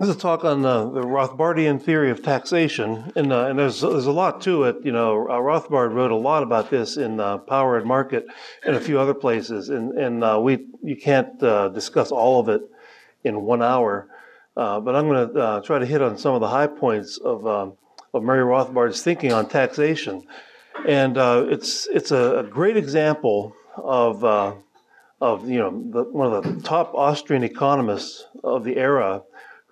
This is a talk on uh, the Rothbardian theory of taxation, and, uh, and there's there's a lot to it. You know, uh, Rothbard wrote a lot about this in uh, Power and Market and a few other places, and and uh, we you can't uh, discuss all of it in one hour, but I'm going to try to hit on some of the high points of um, of Murray Rothbard's thinking on taxation, and it's it's a, a, great example of of you know the, one of the top Austrian economists of the era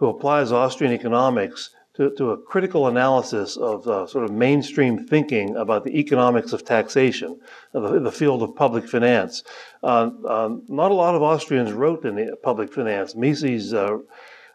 who applies Austrian economics to, to a critical analysis of uh, sort of mainstream thinking about the economics of taxation, the, the field of public finance. Uh, uh, not a lot of Austrians wrote in the public finance. Mises uh,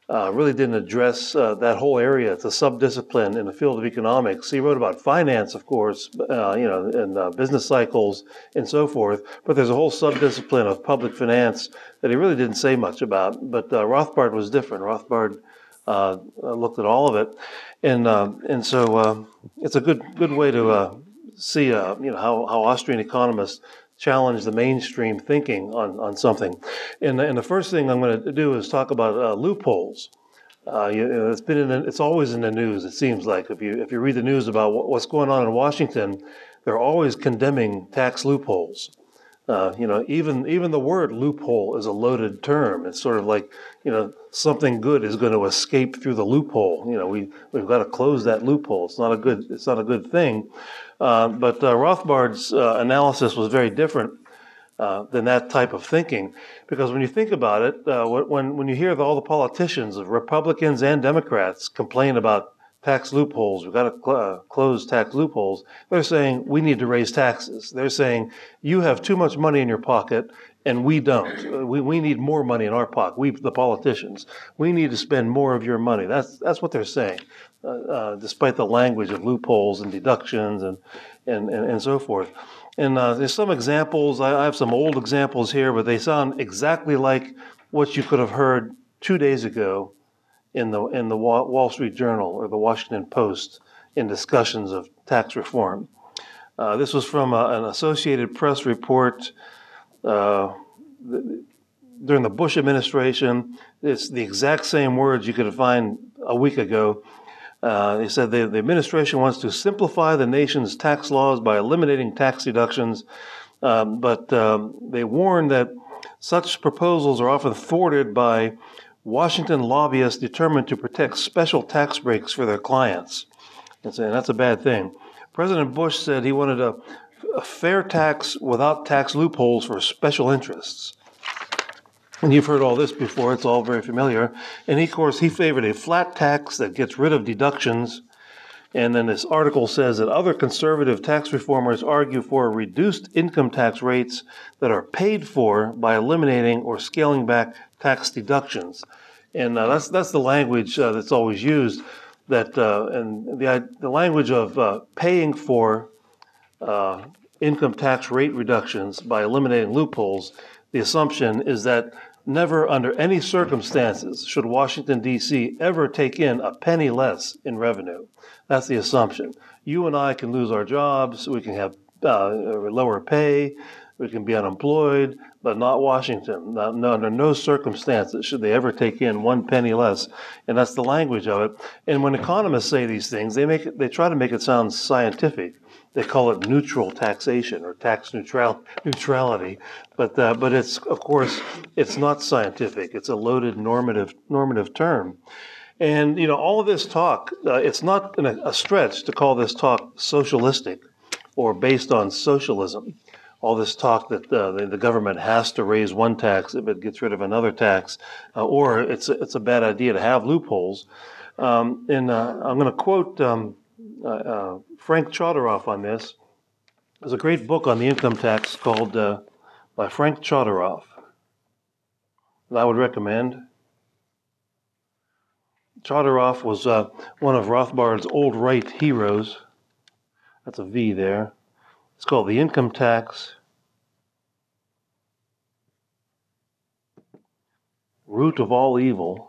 uh, really didn't address uh, that whole area. It's a subdiscipline in the field of economics. He wrote about finance, of course, you know, and business cycles and so forth. But there's a whole subdiscipline of public finance that he really didn't say much about. But Rothbard was different. Rothbard uh, looked at all of it, and uh, and so uh, it's a good good way to uh, see uh, you know how, how Austrian economists challenge the mainstream thinking on, on something. And, and the first thing I'm going to do is talk about loopholes. Uh, you know, it's been in the, it's always in the news. It seems like if you if you read the news about what's going on in Washington, they're always condemning tax loopholes. Uh, you know, even even the word loophole is a loaded term. It's sort of like you know something good is going to escape through the loophole. You know, we we've got to close that loophole. It's not a good it's not a good thing. Uh, but uh, Rothbard's uh, analysis was very different uh, than that type of thinking, because when you think about it, uh, when when you hear all the politicians, of Republicans and Democrats, complain about tax loopholes. We've got to cl- uh, close tax loopholes. They're saying we need to raise taxes. They're saying you have too much money in your pocket and we don't. Uh, we, we need more money in our pocket. We, the politicians, we need to spend more of your money. That's that's what they're saying, uh, uh, despite the language of loopholes and deductions and and and, and so forth. And uh, there's some examples. I, I have some old examples here, but they sound exactly like what you could have heard two days ago in the in the Wall Street Journal or the Washington Post in discussions of tax reform. Uh, this was from a, an Associated Press report uh, during the Bush administration. It's the exact same words you could find a week ago. Uh, he said the, the administration wants to simplify the nation's tax laws by eliminating tax deductions, um, but um, they warn that such proposals are often thwarted by Washington lobbyists determined to protect special tax breaks for their clients. And saying that's a bad thing. President Bush said he wanted a, a fair tax without tax loopholes for special interests. And you've heard all this before, it's all very familiar. And he, of course, he favored a flat tax that gets rid of deductions. And then this article says that other conservative tax reformers argue for reduced income tax rates that are paid for by eliminating or scaling back tax deductions. And uh, that's, that's the language uh, that's always used. That, uh, and the, the language of uh, paying for uh, income tax rate reductions by eliminating loopholes, the assumption is that never under any circumstances should Washington, D.C. ever take in a penny less in revenue. That's the assumption. You and I can lose our jobs, we can have uh, lower pay, we can be unemployed, but not Washington. Not, no, under no circumstances should they ever take in one penny less. And that's the language of it. And when economists say these things, they make it, they try to make it sound scientific. They call it neutral taxation or tax neutral, neutrality, but uh, but it's of course it's not scientific. It's a loaded normative normative term. And you know all of this talk, uh, it's not a stretch to call this talk socialistic or based on socialism all this talk that uh, the, government has to raise one tax if it gets rid of another tax, uh, or it's a, it's a bad idea to have loopholes. Um, and uh, I'm going to quote um, uh, uh, Frank Chodorov on this. There's a great book on the income tax called uh, by Frank Chodorov that I would recommend. Chodorov was one of Rothbard's old right heroes. That's a V there. It's called the income tax. Root of all evil.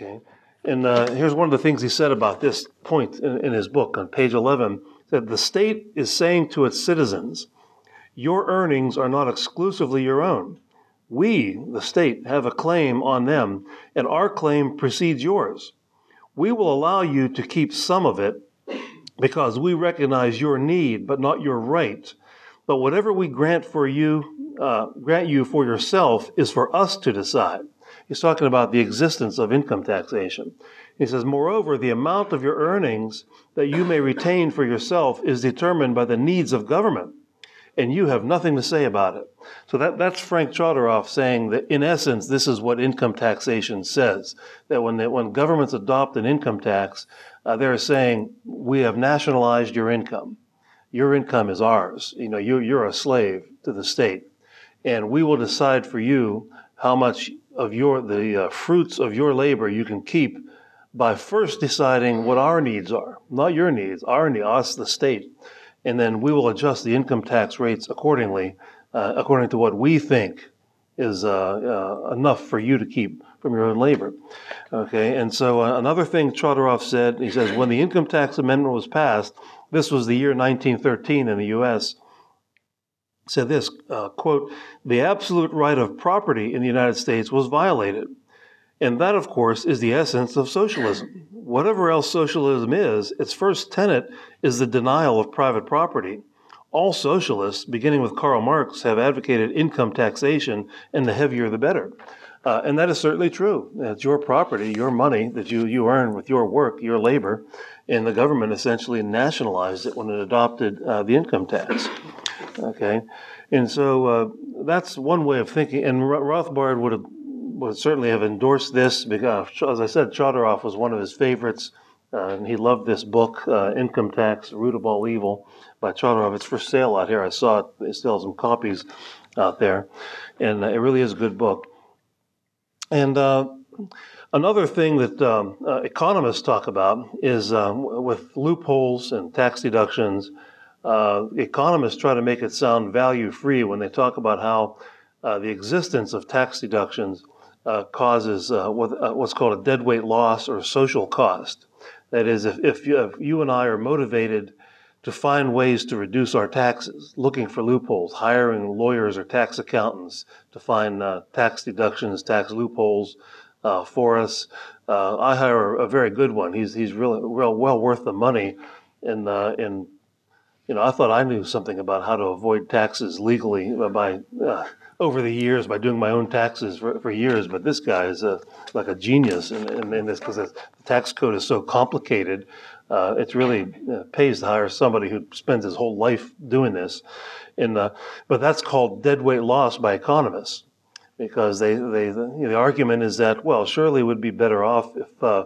Okay. And uh, here's one of the things he said about this point in, in his book on page 11 that the state is saying to its citizens, Your earnings are not exclusively your own. We, the state, have a claim on them, and our claim precedes yours. We will allow you to keep some of it because we recognize your need, but not your right. But whatever we grant for you, uh, grant you for yourself, is for us to decide. He's talking about the existence of income taxation. He says, Moreover, the amount of your earnings that you may retain for yourself is determined by the needs of government, and you have nothing to say about it. So that, that's Frank Chodorov saying that, in essence, this is what income taxation says that when, they, when governments adopt an income tax, uh, they're saying, We have nationalized your income. Your income is ours. You know, you, you're a slave to the state. And we will decide for you how much of your the uh, fruits of your labor you can keep by first deciding what our needs are, not your needs, our needs, us, the state, and then we will adjust the income tax rates accordingly, uh, according to what we think is uh, uh, enough for you to keep from your own labor. Okay, and so uh, another thing Chodorov said, he says, when the income tax amendment was passed, this was the year 1913 in the U.S. Said this uh, quote: "The absolute right of property in the United States was violated." And that, of course, is the essence of socialism. Whatever else socialism is, its first tenet is the denial of private property. All socialists, beginning with Karl Marx, have advocated income taxation, and the heavier the better. Uh, and that is certainly true. It's your property, your money that you, you earn with your work, your labor, and the government essentially nationalized it when it adopted uh, the income tax. Okay, and so uh, that's one way of thinking. And Rothbard would have would certainly have endorsed this because, as I said, Chodorov was one of his favorites, uh, and he loved this book, uh, Income Tax: Root of All Evil, by Chodorov. It's for sale out here. I saw it. They still have some copies out there, and uh, it really is a good book. And uh, another thing that um, uh, economists talk about is um, with loopholes and tax deductions. Uh, economists try to make it sound value free when they talk about how the existence of tax deductions uh, causes uh, what, uh, what's called a deadweight loss or social cost. That is, if, if you, if, you, and I are motivated to find ways to reduce our taxes, looking for loopholes, hiring lawyers or tax accountants to find uh, tax deductions, tax loopholes uh, for us. Uh, I hire a very good one. He's, he's really real well worth the money. And, and you know, I thought I knew something about how to avoid taxes legally by over the years by doing my own taxes for, for years, but this guy is a, like a genius in, in, in this because the tax code is so complicated. Uh, it really uh, pays to hire somebody who spends his whole life doing this. Uh, but that's called deadweight loss by economists because they, they the, the argument is that, well, surely would be better off if, uh,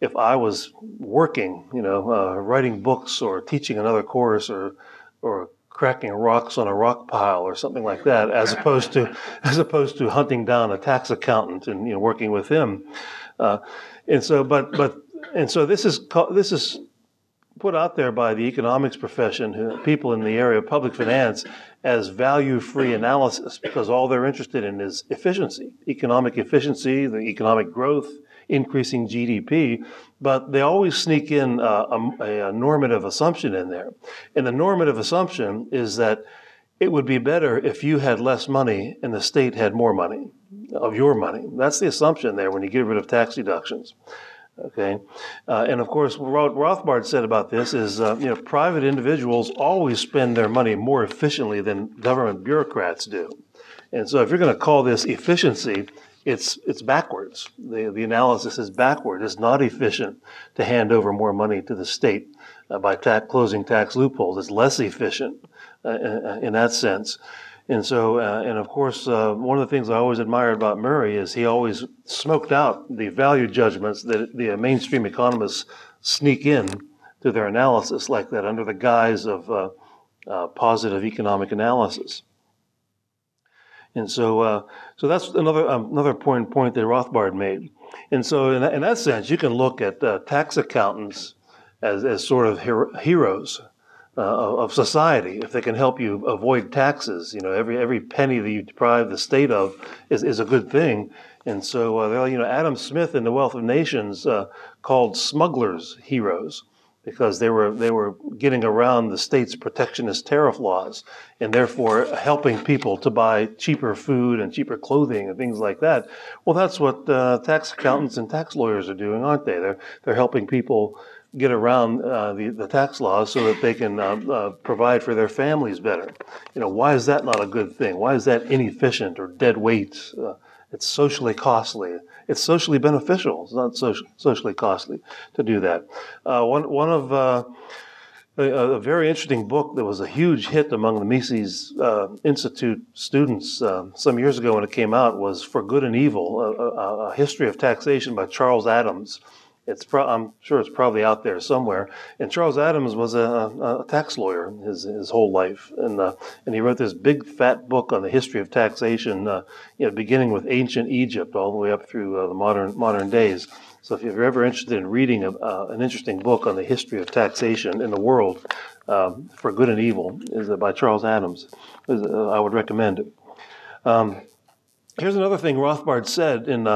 if I was working, you know, uh, writing books or teaching another course or, or cracking rocks on a rock pile or something like that, as opposed to as opposed to hunting down a tax accountant and you know working with him. Uh, and so, but but and so this is this is put out there by the economics profession, people in the area of public finance, as value-free analysis because all they're interested in is efficiency, economic efficiency, the economic growth, increasing GDP, but they always sneak in uh, a, a, normative assumption in there. And the normative assumption is that it would be better if you had less money and the state had more money of your money. That's the assumption there when you get rid of tax deductions. Okay, uh, and of course, what Rothbard said about this is, uh, you know, private individuals always spend their money more efficiently than government bureaucrats do. And so, if you're going to call this efficiency, it's it's backwards. The the analysis is backward. It's not efficient to hand over more money to the state uh, by closing tax loopholes. It's less efficient uh, in that sense. And so, uh, and of course, uh, one of the things I always admired about Murray is he always smoked out the value judgments that the mainstream economists sneak in to their analysis like that under the guise of uh, positive economic analysis. And so, uh, so that's another um, another point point that Rothbard made. And so, in, in that sense, you can look at uh, tax accountants as, as sort of hero, heroes uh, of society if they can help you avoid taxes. You know, every every penny that you deprive the state of is, is a good thing. And so, uh, you know, Adam Smith in The Wealth of Nations uh, called smugglers heroes because they were they were getting around the state's protectionist tariff laws and therefore helping people to buy cheaper food and cheaper clothing and things like that. Well, that's what uh, tax accountants and tax lawyers are doing, aren't they? They're they're helping people get around uh, the, the tax laws so that they can uh, uh, provide for their families better. You know, why is that not a good thing? Why is that inefficient or dead weight? Uh, it's socially costly. It's socially beneficial. It's not social, socially costly to do that. Uh, one, one of uh, a, a, very interesting book that was a huge hit among the Mises Institute students some years ago when it came out was For Good and Evil, a, a, a history of taxation by Charles Adams. It's pro- I'm sure it's probably out there somewhere. And Charles Adams was a, a tax lawyer his, his whole life, and uh, and he wrote this big fat book on the history of taxation, uh, you know, beginning with ancient Egypt all the way up through uh, the modern modern days. So if you're ever interested in reading a, uh, an interesting book on the history of taxation in the world, um, for good and evil, is by Charles Adams. Uh, I would recommend it. Um, here's another thing Rothbard said in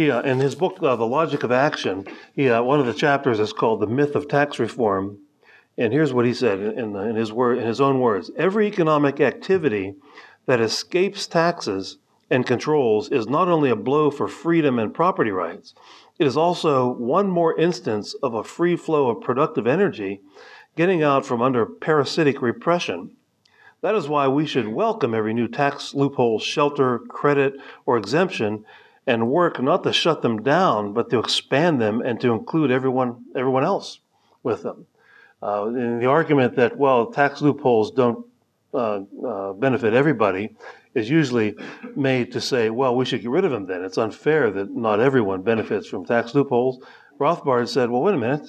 he, uh, in his book, uh, The Logic of Action, he, uh, one of the chapters is called The Myth of Tax Reform. And here's what he said in, in, his, word, in his own words Every economic activity that escapes taxes and controls is not only a blow for freedom and property rights, it is also one more instance of a free flow of productive energy getting out from under parasitic repression. That is why we should welcome every new tax loophole, shelter, credit, or exemption and work not to shut them down, but to expand them and to include everyone, everyone else with them. Uh, the argument that, well, tax loopholes don't uh, uh, benefit everybody is usually made to say, well, we should get rid of them then. It's unfair that not everyone benefits from tax loopholes. Rothbard said, well, wait a minute.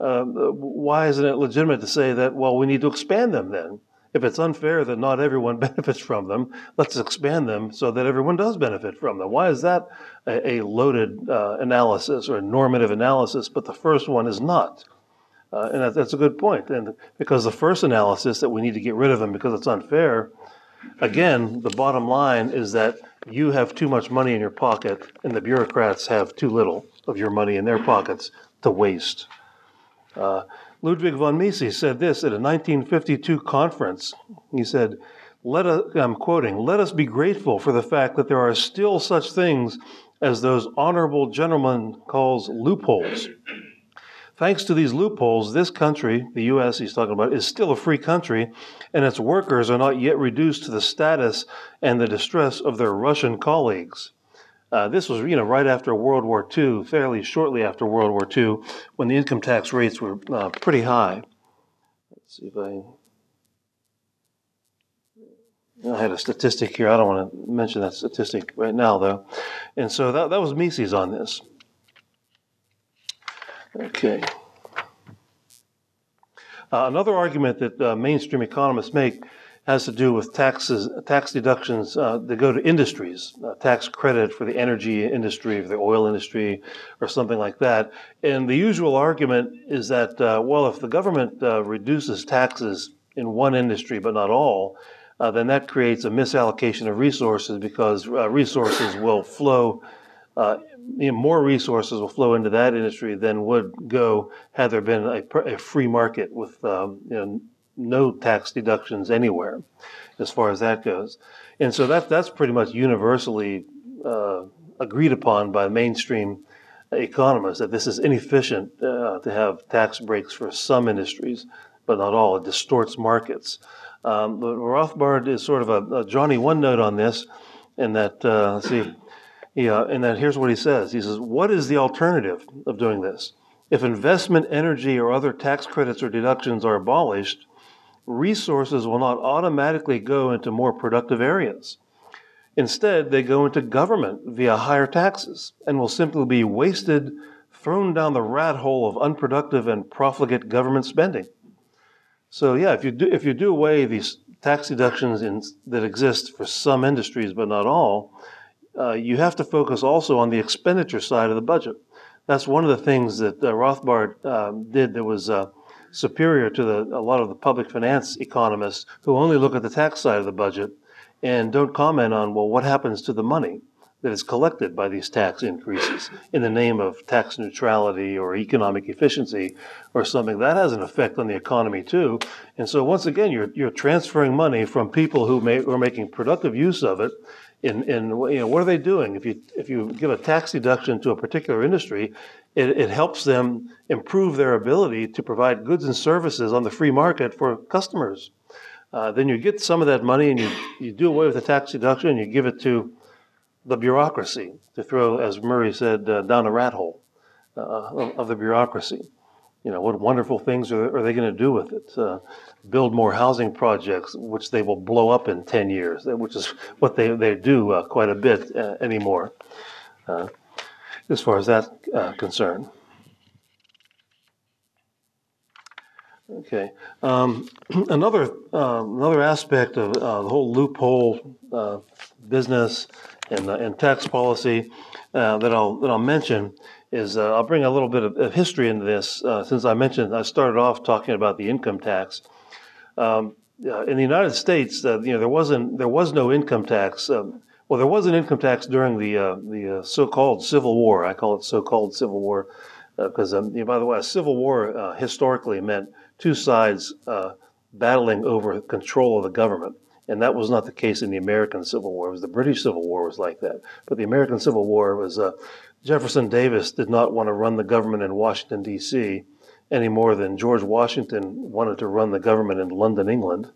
Uh, why isn't it legitimate to say that, well, we need to expand them then? If it's unfair that not everyone benefits from them, let's expand them so that everyone does benefit from them. Why is that a, a loaded uh, analysis or a normative analysis, but the first one is not? Uh, and that, that's a good point. And because the first analysis that we need to get rid of them because it's unfair, again, the bottom line is that you have too much money in your pocket and the bureaucrats have too little of your money in their pockets to waste. Uh, Ludwig von Mises said this at a 1952 conference. He said, let us, I'm quoting, let us be grateful for the fact that there are still such things as those honorable gentleman calls loopholes. Thanks to these loopholes, this country, the U.S. he's talking about, is still a free country, and its workers are not yet reduced to the status and the distress of their Russian colleagues. Uh, this was, you know, right after World War II, fairly shortly after World War II, when the income tax rates were uh, pretty high. Let's see if I. I had a statistic here. I don't want to mention that statistic right now, though. And so that, that was Mises on this. Okay. Uh, another argument that uh, mainstream economists make has to do with taxes, tax deductions uh, that go to industries, uh, tax credit for the energy industry, for the oil industry, or something like that. And the usual argument is that, uh, well, if the government uh, reduces taxes in one industry but not all, uh, then that creates a misallocation of resources because resources will flow. You know, more resources will flow into that industry than would go had there been a, a free market with um, you know, no tax deductions anywhere as far as that goes. And so that, that's pretty much universally uh, agreed upon by mainstream economists that this is inefficient uh, to have tax breaks for some industries, but not all. It distorts markets. Um, but Rothbard is sort of a, a Johnny One Note on this, in that, uh, let's see, yeah, and that here's what he says. He says, What is the alternative of doing this? If investment, energy, or other tax credits or deductions are abolished, resources will not automatically go into more productive areas. Instead, they go into government via higher taxes and will simply be wasted, thrown down the rat hole of unproductive and profligate government spending. So, yeah, if you do, if you do away these tax deductions in, that exist for some industries but not all, uh, you have to focus also on the expenditure side of the budget. That's one of the things that uh, Rothbard um, did that was uh, superior to the, a lot of the public finance economists who only look at the tax side of the budget and don't comment on, well, what happens to the money that is collected by these tax increases in the name of tax neutrality or economic efficiency or something. That has an effect on the economy too. And so once again, you're, you're transferring money from people who, may, who are making productive use of it. In, in you know, what are they doing? If you, if you give a tax deduction to a particular industry, it, it helps them improve their ability to provide goods and services on the free market for customers. Uh, then you get some of that money and you, you do away with the tax deduction and you give it to the bureaucracy, to throw, as Murray said, uh, down a rat hole uh, of, the bureaucracy. You know, what wonderful things are, are they going to do with it? Uh, build more housing projects, which they will blow up in 10 years, which is what they, they do uh, quite a bit uh, anymore, as far as that's concerned. Okay. Um, another uh, another aspect of uh, the whole loophole uh, business and, and tax policy uh, that I'll that I'll mention is uh, I'll bring a little bit of, of history into this uh, since I mentioned I started off talking about the income tax. Um, in the United States, you know there wasn't there was no income tax. Um, well, there was an income tax during the the so-called Civil War. I call it so-called Civil War because, um, you know, by the way, a Civil War historically meant two sides uh, battling over control of the government. And that was not the case in the American Civil War. It was the British Civil War was like that. But the American Civil War was uh, Jefferson Davis did not want to run the government in Washington, D.C. any more than George Washington wanted to run the government in London, England.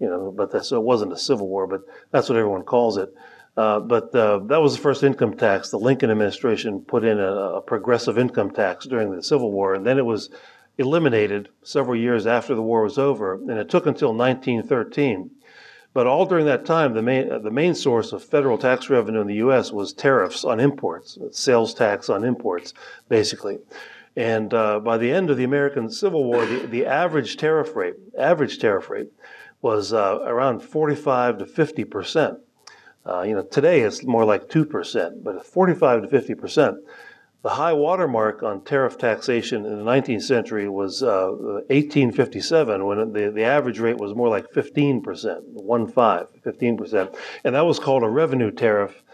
You know, but that, so it wasn't a civil war, but that's what everyone calls it. Uh, but uh, that was the first income tax. The Lincoln administration put in a, a, progressive income tax during the Civil War, and then it was eliminated several years after the war was over, and it took until 1913. But all during that time, the main, the main source of federal tax revenue in the U.S. was tariffs on imports, sales tax on imports, basically. And uh, by the end of the American Civil War, the, the average tariff rate, average tariff rate, was uh, around 45 to 50 percent. Uh, you know, today it's more like two percent, but 45 to 50 percent. The high water mark on tariff taxation in the 19th century was uh, 1857, when the, the average rate was more like 15%, 1 5, 15%. And that was called a revenue tariff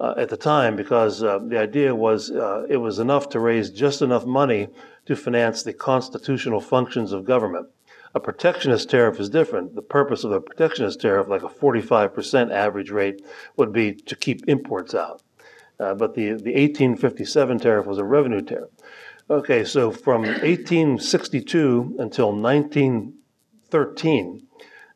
uh, at the time because uh, the idea was uh, it was enough to raise just enough money to finance the constitutional functions of government. A protectionist tariff is different. The purpose of a protectionist tariff, like a 45% average rate, would be to keep imports out. Uh, but the, the 1857 tariff was a revenue tariff. Okay, so from 1862 until 1913,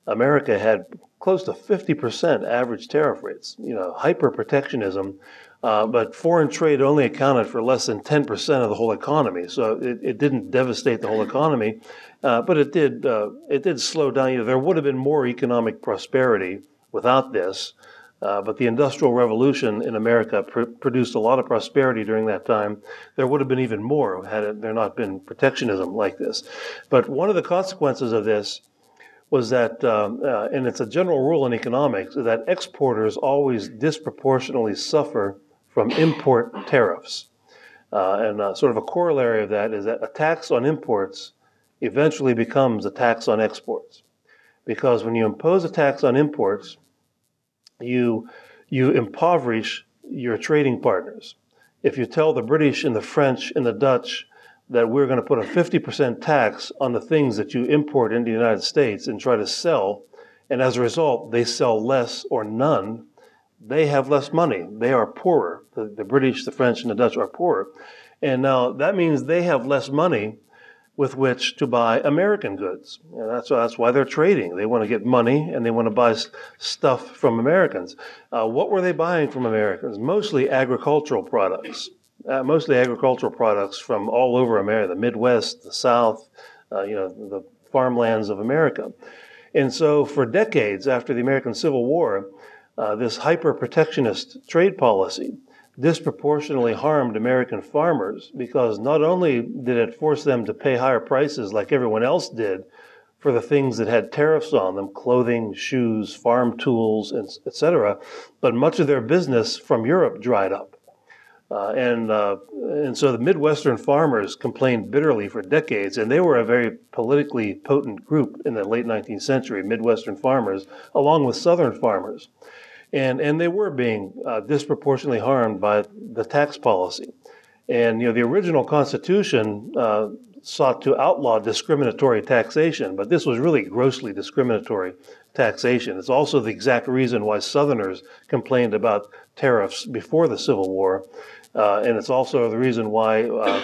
America had close to 50% average tariff rates, you know, hyper protectionism. Uh, but foreign trade only accounted for less than 10% of the whole economy. So it, it didn't devastate the whole economy, uh, but it did, uh, it did slow down. You know, there would have been more economic prosperity without this. Uh, but the Industrial Revolution in America pr- produced a lot of prosperity during that time. There would have been even more had it, there not been protectionism like this. But one of the consequences of this was that, um, uh, and it's a general rule in economics, that exporters always disproportionately suffer from import tariffs. Uh, and uh, sort of a corollary of that is that a tax on imports eventually becomes a tax on exports. Because when you impose a tax on imports, you you impoverish your trading partners. If you tell the British and the French and the Dutch that we're going to put a 50% tax on the things that you import into the United States and try to sell, and as a result, they sell less or none, they have less money. They are poorer. The, the British, the French, and the Dutch are poorer. And now that means they have less money with which to buy American goods. And that's, that's why they're trading. They want to get money and they want to buy stuff from Americans. Uh, what were they buying from Americans? Mostly agricultural products. Uh, mostly agricultural products from all over America, the Midwest, the South, uh, you know, the farmlands of America. And so, for decades after the American Civil War, uh, this hyper protectionist trade policy disproportionately harmed American farmers because not only did it force them to pay higher prices like everyone else did for the things that had tariffs on them clothing, shoes, farm tools, etc. but much of their business from Europe dried up. Uh, and, uh, and so the Midwestern farmers complained bitterly for decades, and they were a very politically potent group in the late 19th century, Midwestern farmers, along with Southern farmers. And and they were being uh, disproportionately harmed by the tax policy. And you know, the original Constitution uh, sought to outlaw discriminatory taxation, but this was really grossly discriminatory taxation. It's also the exact reason why Southerners complained about tariffs before the Civil War, uh, and it's also the reason why. Uh,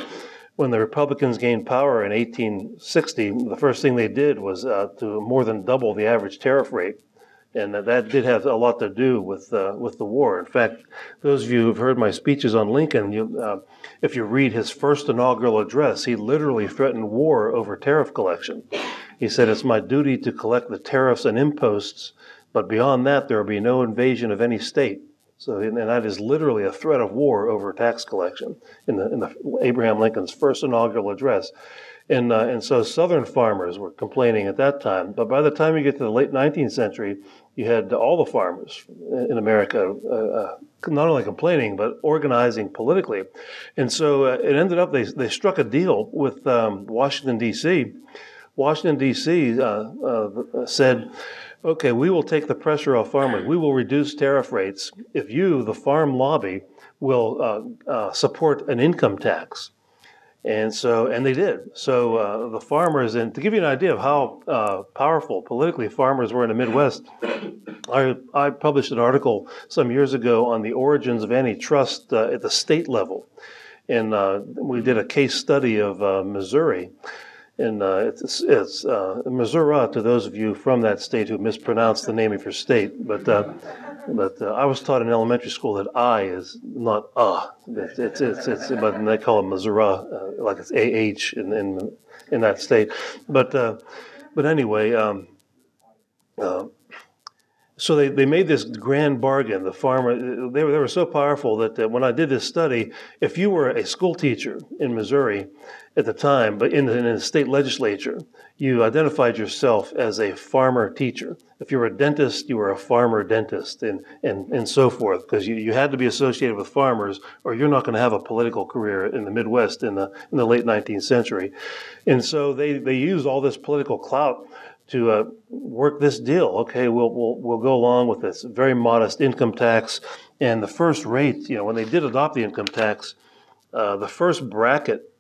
when the Republicans gained power in 1860, the first thing they did was uh, to more than double the average tariff rate and that did have a lot to do with uh, with the war. In fact, those of you who've heard my speeches on Lincoln, you, uh, if you read his first inaugural address, he literally threatened war over tariff collection. He said, "It's my duty to collect the tariffs and imposts, but beyond that, there will be no invasion of any state." So, and that is literally a threat of war over tax collection in the in the Abraham Lincoln's first inaugural address. And, uh, and so Southern farmers were complaining at that time. But by the time you get to the late 19th century, you had all the farmers in America uh, uh, not only complaining, but organizing politically. And so uh, it ended up, they, they struck a deal with um, Washington, D.C. Washington, D.C. Uh, uh, said, okay, we will take the pressure off farmers. We will reduce tariff rates if you, the farm lobby, will support an income tax. And so, and they did. So uh, the farmers, and to give you an idea of how uh, powerful politically farmers were in the Midwest, I, I, published an article some years ago on the origins of antitrust uh, at the state level. And uh, we did a case study of uh, Missouri. And uh, it's, it's Missouri to those of you from that state who mispronounced the name of your state. But but uh, I was taught in elementary school that I is not uh. It's it's it's, it's but they call it Missouri, uh, like it's ah in in in that state. But uh, but anyway, um, uh, so they, they made this grand bargain. The farmer they were they were so powerful that uh, when I did this study, if you were a school teacher in Missouri at the time, but in, in the state legislature, you identified yourself as a farmer teacher. If you were a dentist, you were a farmer dentist, and, and, and so forth, because you, you had to be associated with farmers, or you're not going to have a political career in the Midwest in the, in the late 19th century. And so they, they use all this political clout to uh, work this deal. Okay, we'll, we'll, we'll go along with this very modest income tax. And the first rate, you know, when they did adopt the income tax, uh, the first bracket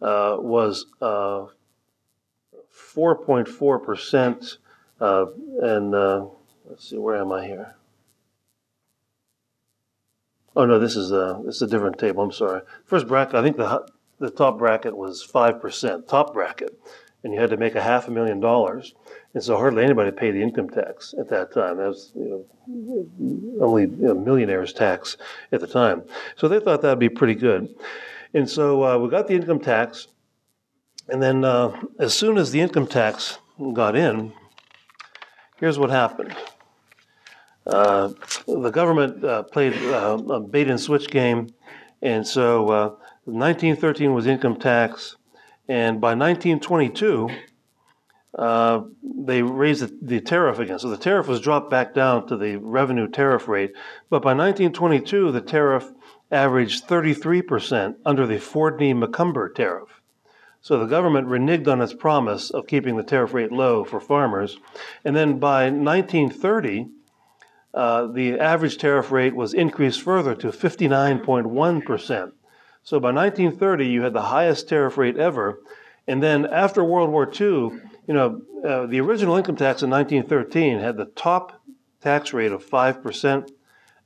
uh, was 4.4%. Uh, uh, and let's see, where am I here? Oh no, this is a this is a different table. I'm sorry. First bracket, I think the the top bracket was five percent, top bracket, and you had to make a half a million dollars, and so hardly anybody paid the income tax at that time. That was you know, only know, millionaires tax at the time. So they thought that'd be pretty good, and so uh, we got the income tax, and then uh, as soon as the income tax got in, here's what happened. Uh, the government uh, played uh, a bait and switch game, and so 1913 uh, was income tax, and by 1922, uh, they raised the, the, tariff again. So the tariff was dropped back down to the revenue tariff rate. But by 1922, the tariff averaged 33% under the Fordney-McCumber tariff. So the government reneged on its promise of keeping the tariff rate low for farmers. And then by 1930, uh, the average tariff rate was increased further to 59.1%. So by 1930, you had the highest tariff rate ever. And then after World War II, you know, uh, the original income tax in 1913 had the top tax rate of 5%.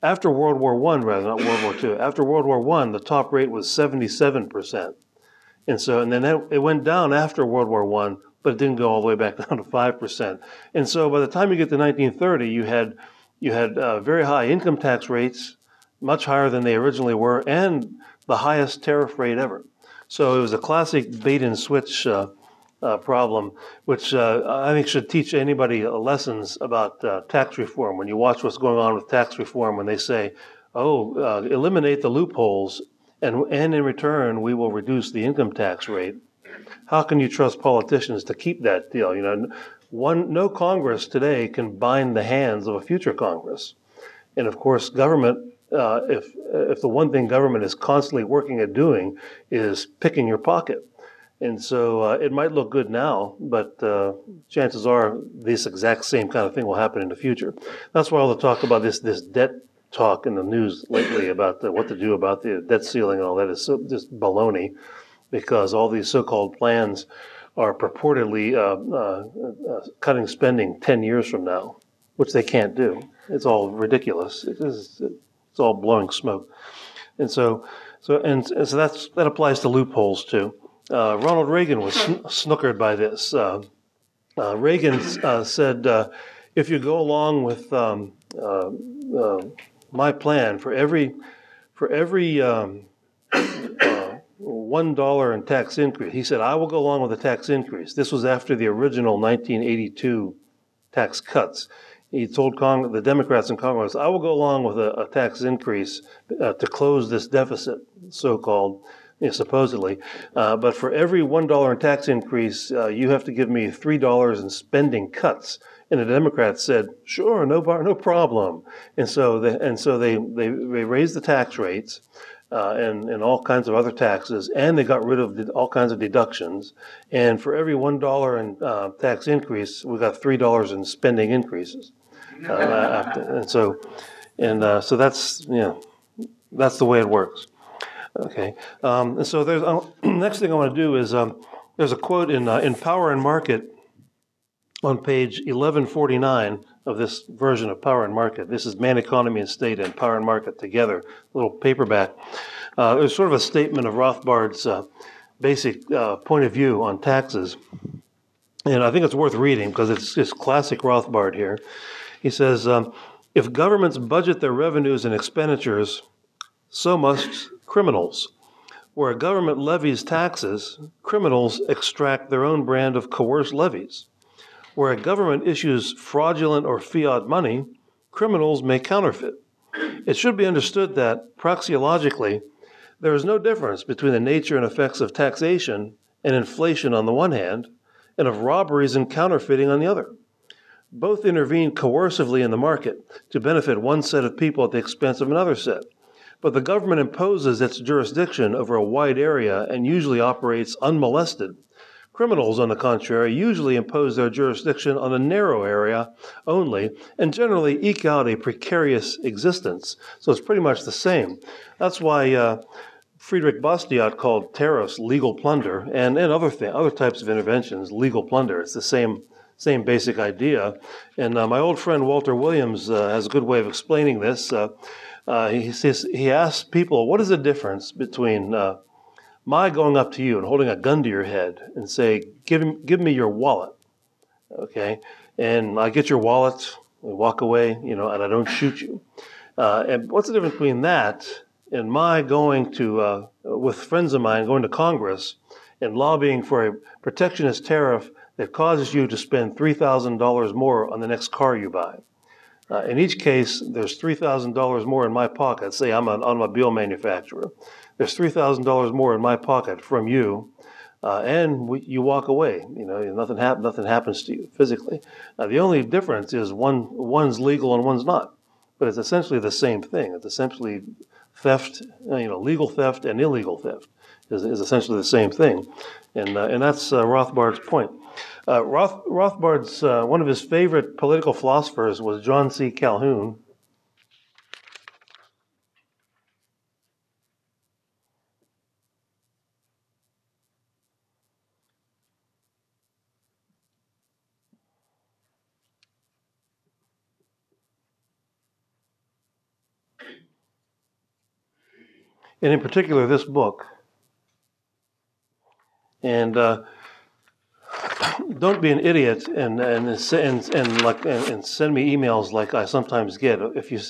After World War I, rather, not World War II, after World War I, the top rate was 77%. And so, and then it went down after World War One, but it didn't go all the way back down to five percent. And so, by the time you get to 1930, you had you had uh, very high income tax rates, much higher than they originally were, and the highest tariff rate ever. So it was a classic bait and switch uh, uh, problem, which uh, I think should teach anybody lessons about uh, tax reform. When you watch what's going on with tax reform, when they say, "Oh, uh, eliminate the loopholes and, and in return, we will reduce the income tax rate. How can you trust politicians to keep that deal? You know, one, no Congress today can bind the hands of a future Congress. And of course, government, uh, if, if the one thing government is constantly working at doing is picking your pocket. And so uh, it might look good now, but uh, chances are this exact same kind of thing will happen in the future. That's why all the talk about this this debt talk in the news lately about the, what to do about the debt ceiling and all that is so, just baloney, because all these so-called plans are purportedly uh, uh, uh, cutting spending ten years from now, which they can't do. It's all ridiculous. It's, it's all blowing smoke, and so so and, and so that's that applies to loopholes too. Uh, Ronald Reagan was sn- snookered by this. Uh, uh, Reagan uh, said, uh, "If you go along with um, uh, my plan for every for every um, one dollar in tax increase," he said, "I will go along with a tax increase." This was after the original 1982 tax cuts. He told Cong- the Democrats in Congress, "I will go along with a, a tax increase to close this deficit, so-called." yeah, supposedly. Uh, but for every one dollar in tax increase, uh, you have to give me three dollars in spending cuts. And the Democrats said, "Sure, no bar, no problem." And so, they, and so they, they they raised the tax rates. Uh, and, and all kinds of other taxes, and they got rid of the, all kinds of deductions. And for every one dollar in uh, tax increase, we got three dollars in spending increases. Uh, and so, and uh, so that's you know, that's the way it works. Okay. Um, and so there's uh, next thing I want to do is um, there's a quote in uh, in Power and Market on page 1149 of this version of Power and Market. This is Man, Economy, and State and Power and Market together, little paperback. Uh, there's sort of a statement of Rothbard's uh, basic uh, point of view on taxes. And I think it's worth reading because it's just classic Rothbard here. He says, um, if governments budget their revenues and expenditures, so must criminals. Where a government levies taxes, criminals extract their own brand of coerced levies. Where a government issues fraudulent or fiat money, criminals may counterfeit. It should be understood that, praxeologically, there is no difference between the nature and effects of taxation and inflation on the one hand, and of robberies and counterfeiting on the other. Both intervene coercively in the market to benefit one set of people at the expense of another set. But the government imposes its jurisdiction over a wide area and usually operates unmolested. Criminals, on the contrary, usually impose their jurisdiction on a narrow area only and generally eke out a precarious existence. So it's pretty much the same. That's why uh, Friedrich Bastiat called tariffs legal plunder and, and other, th- other types of interventions legal plunder. It's the same same basic idea. And uh, my old friend Walter Williams uh, has a good way of explaining this. Uh, uh, he says he asks people, "What is the difference between uh, my going up to you and holding a gun to your head and say, give, give me your wallet, okay, and I get your wallet, and walk away, you know, and I don't shoot you. Uh, and what's the difference between that and my going to, uh, with friends of mine, going to Congress and lobbying for a protectionist tariff that causes you to spend $3,000 more on the next car you buy? Uh, in each case, there's $3,000 more in my pocket. Say I'm an automobile manufacturer. There's $3,000 more in my pocket from you, uh, and we, you walk away. You know, nothing, hap- nothing happens to you physically. The only difference is one one's legal and one's not, but it's essentially the same thing. It's essentially theft, uh, you know, legal theft and illegal theft is, is essentially the same thing, and uh, and that's uh, Rothbard's point. Uh, Roth, Rothbard's uh, one of his favorite political philosophers was John C. Calhoun. And in particular, this book. And uh, don't be an idiot and and and, and like and, and, send me emails like I sometimes get if you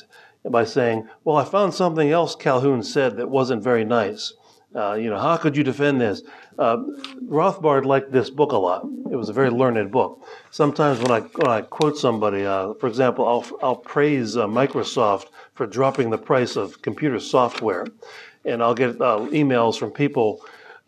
by saying, "Well, I found something else Calhoun said that wasn't very nice." Uh, you know, how could you defend this? Uh, Rothbard liked this book a lot. It was a very learned book. Sometimes when I when I quote somebody, uh, for example, I'll I'll praise uh, Microsoft for dropping the price of computer software, and I'll get uh, emails from people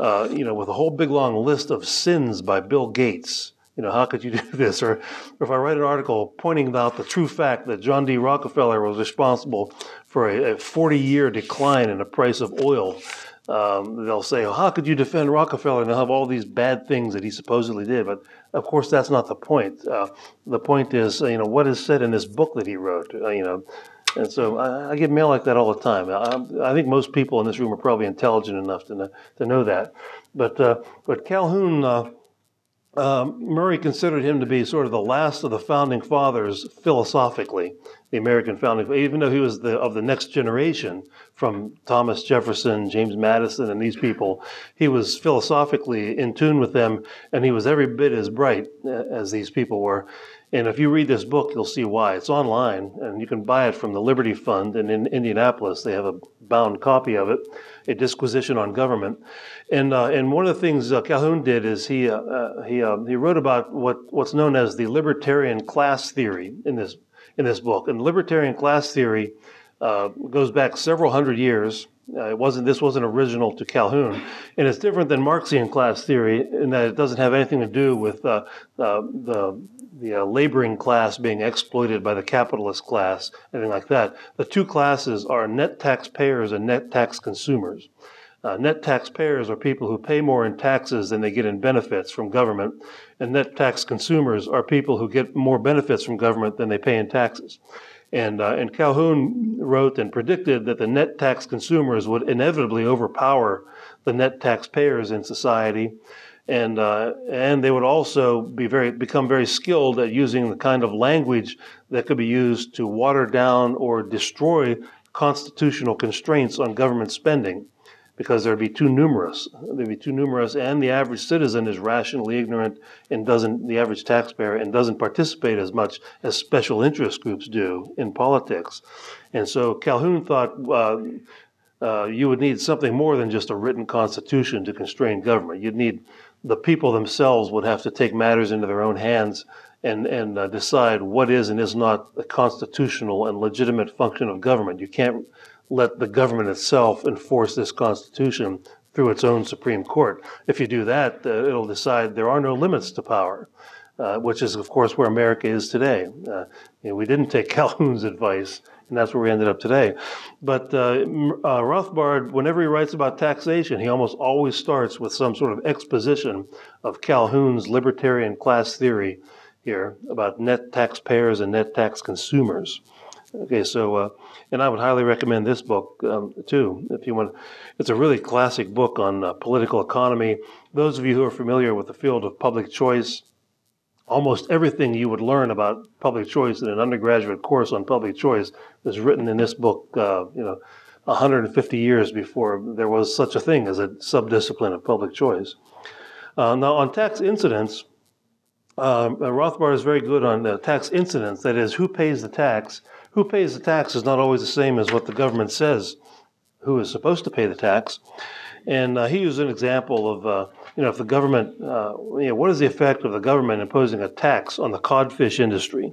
uh, you know, with a whole big long list of sins by Bill Gates. You know, how could you do this? Or, or if I write an article pointing out the true fact that John D. Rockefeller was responsible for a 40 year decline in the price of oil, um, they'll say, well, "How could you defend Rockefeller?" and they'll have all these bad things that he supposedly did. But of course, that's not the point. Uh, the point is, you know, what is said in this book that he wrote. Uh, you know, and so I, I, get mail like that all the time. I, I, think most people in this room are probably intelligent enough to know, to know that. But uh, but Calhoun. Uh, um, Murray considered him to be sort of the last of the founding fathers philosophically, the American founding, even though he was the, of the next generation from Thomas Jefferson, James Madison, and these people. He was philosophically in tune with them, and he was every bit as bright uh, as these people were. And if you read this book, you'll see why. It's online, and you can buy it from the Liberty Fund. And in Indianapolis, they have a bound copy of it, a disquisition on government. And uh, and one of the things uh, Calhoun did is he uh, uh he uh, he wrote about what what's known as the libertarian class theory in this in this book. And libertarian class theory uh, goes back several hundred years. it wasn't this wasn't original to Calhoun, and it's different than Marxian class theory in that it doesn't have anything to do with the the uh, laboring class being exploited by the capitalist class, anything like that. The two classes are net taxpayers and net tax consumers. Uh, net taxpayers are people who pay more in taxes than they get in benefits from government, and net tax consumers are people who get more benefits from government than they pay in taxes. And, uh, and Calhoun wrote and predicted that the net tax consumers would inevitably overpower the net taxpayers in society, and uh, and they would also be very become very skilled at using the kind of language that could be used to water down or destroy constitutional constraints on government spending because there'd be too numerous. There'd be too numerous, and the average citizen is rationally ignorant and doesn't, the average taxpayer, and doesn't participate as much as special interest groups do in politics. And so Calhoun thought uh, uh, you would need something more than just a written constitution to constrain government. You'd need the people themselves would have to take matters into their own hands and and uh, decide what is and is not a constitutional and legitimate function of government. You can't let the government itself enforce this constitution through its own Supreme Court. If you do that, uh, it'll decide there are no limits to power, uh, which is, of course, where America is today. Uh, you know, we didn't take Calhoun's advice and that's where we ended up today. But uh, uh, Rothbard, whenever he writes about taxation, he almost always starts with some sort of exposition of Calhoun's libertarian class theory here about net taxpayers and net tax consumers. Okay, so uh, and I would highly recommend this book um, too if you want. It's a really classic book on uh, political economy. Those of you who are familiar with the field of public choice almost everything you would learn about public choice in an undergraduate course on public choice is written in this book, uh, you know, 150 years before there was such a thing as a subdiscipline of public choice. Uh, now, on tax incidence, uh, Rothbard is very good on uh, tax incidence. That is, who pays the tax. Who pays the tax is not always the same as what the government says who is supposed to pay the tax. And uh, he used an example of uh, you know, if the government, uh, you know, what is the effect of the government imposing a tax on the codfish industry?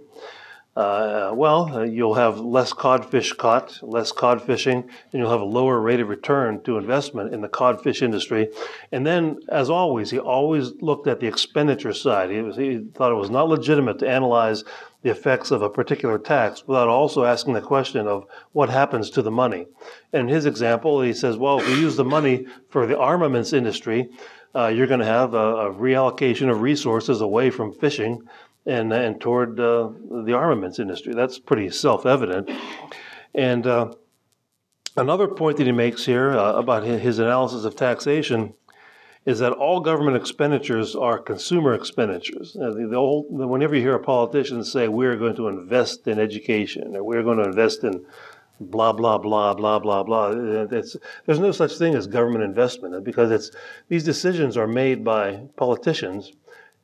Uh, well, uh, you'll have less codfish caught, less cod fishing, and you'll have a lower rate of return to investment in the codfish industry. And then, as always, he always looked at the expenditure side. He, was, he thought it was not legitimate to analyze the effects of a particular tax without also asking the question of what happens to the money. And in his example, he says, well, if we use the money for the armaments industry, uh, you're going to have a, a, reallocation of resources away from fishing and, and toward uh, the armaments industry. That's pretty self evident. And uh, another point that he makes here uh, about his analysis of taxation is that all government expenditures are consumer expenditures. Uh, the, the old, whenever you hear a politician say, we're going to invest in education or we're going to invest in blah blah blah blah blah blah. It's, there's no such thing as government investment because it's these decisions are made by politicians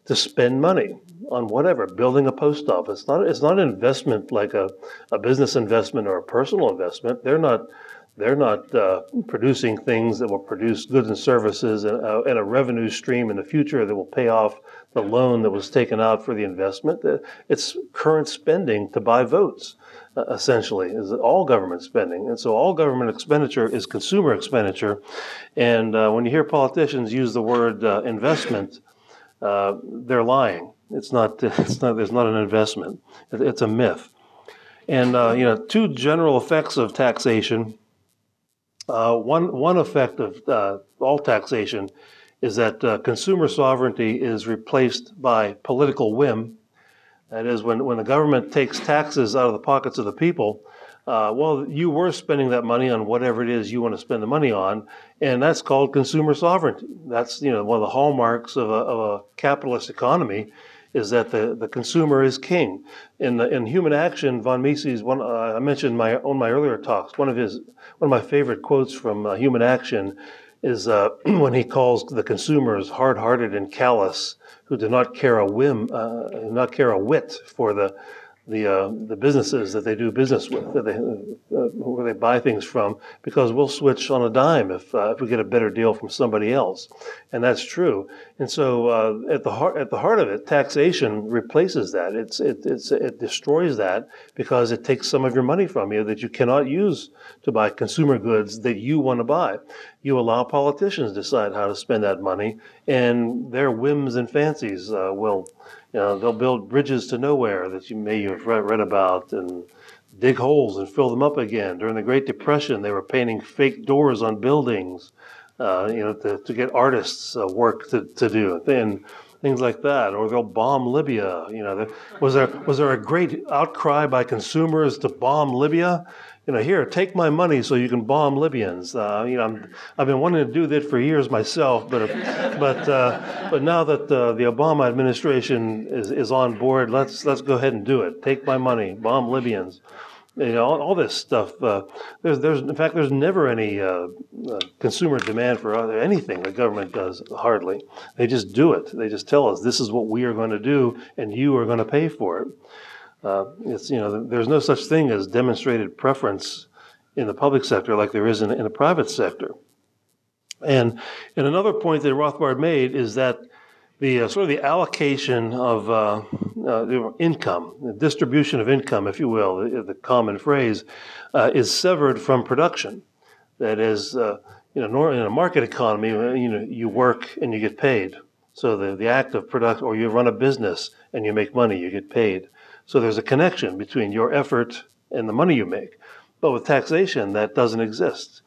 to spend money on whatever building a post office. It's not it's not an investment like a, a business investment or a personal investment. They're not they're not uh, producing things that will produce goods and services and, uh, and, a revenue stream in the future that will pay off the loan that was taken out for the investment. It's current spending to buy votes essentially, is all government spending. And so all government expenditure is consumer expenditure. And uh, when you hear politicians use the word uh, investment, uh, they're lying. It's not, it's not, there's not an investment. It's a myth. And, uh, you know, two general effects of taxation Uh, one one effect of uh, all taxation is that uh, consumer sovereignty is replaced by political whim. That is, when when the government takes taxes out of the pockets of the people, uh, well, you were spending that money on whatever it is you want to spend the money on, and that's called consumer sovereignty. That's you know one of the hallmarks of a, of a capitalist economy is that the, the consumer is king. In, the, in Human Action, von Mises, one, uh, I mentioned my, on my earlier talks, one of his one of my favorite quotes from uh, Human Action is uh, when he calls the consumers hard-hearted and callous, who do not care a whim, uh, not care a whit for the the uh, the businesses that they do business with, that they, uh, where they buy things from, because we'll switch on a dime if uh, if we get a better deal from somebody else, and that's true. And so uh, at the heart at the heart of it, taxation replaces that. It's it it's, it destroys that because it takes some of your money from you that you cannot use to buy consumer goods that you want to buy. You allow politicians to decide how to spend that money, and their whims and fancies uh, will you know, they'll build bridges to nowhere that you may have read about and dig holes and fill them up again. During the Great Depression, they were painting fake doors on buildings, uh, you know, to, to get artists uh, work to, to do. And things like that. Or they'll bomb Libya. You know, was there was there a great outcry by consumers to bomb Libya? You know, here, take my money so you can bomb Libyans. Uh, you know, i have been wanting to do that for years myself, but but uh, but now that uh, the Obama administration is, is on board, let's let's go ahead and do it. Take my money, bomb Libyans. You know, all, all this stuff. Uh, there's there's in fact there's never any uh, uh, consumer demand for anything the government does. Hardly. They just do it. They just tell us this is what we are going to do, and you are going to pay for it. Uh, it's you know there's no such thing as demonstrated preference in the public sector like there is in, in the private sector. And and another point that Rothbard made is that the uh, sort of the allocation of uh, uh, income, the distribution of income, if you will, the, the common phrase, uh, is severed from production. That is, uh, you know, in a market economy, you know, you work and you get paid. So the, the act of production, or you run a business and you make money, you get paid. So there's a connection between your effort and the money you make. But with taxation, that doesn't exist.